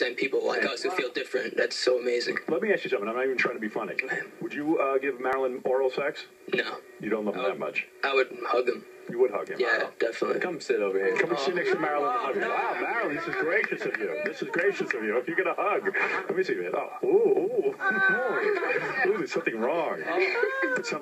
and people like us who feel different. That's so amazing. Let me ask you something. I'm not even trying to be funny. Would you uh, give Marilyn oral sex? No, You don't love him that much. I would hug him. You would hug him. Yeah, definitely. Come sit over here. Come and sit next to oh, Marilyn and hug her. Wow, Marilyn, this is gracious of you. This is gracious of you. If you get a hug, let me see. Oh, ooh, ooh, ooh, there's something wrong. Oh. Something